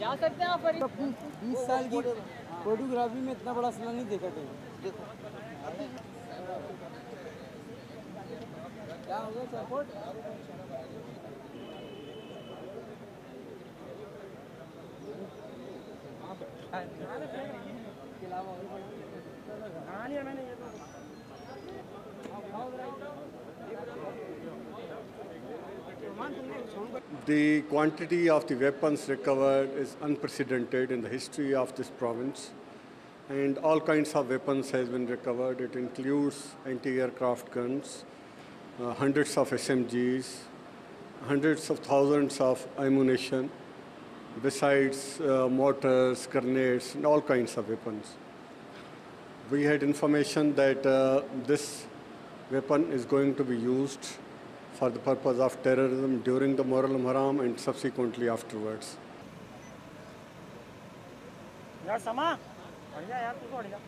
जा सकते हैं आप बीस साल की फोटोग्राफी में इतना बड़ा असला नहीं देखा कहीं क्या हो गया support The quantity of the weapons recovered is unprecedented in the history of this province. And all kinds of weapons has been recovered. It includes anti-aircraft guns, uh, hundreds of SMGs, hundreds of thousands of ammunition, besides uh, mortars, grenades, and all kinds of weapons. We had information that uh, this weapon is going to be used for the purpose of terrorism during the Muharram and subsequently afterwards. यार समा बढ़िया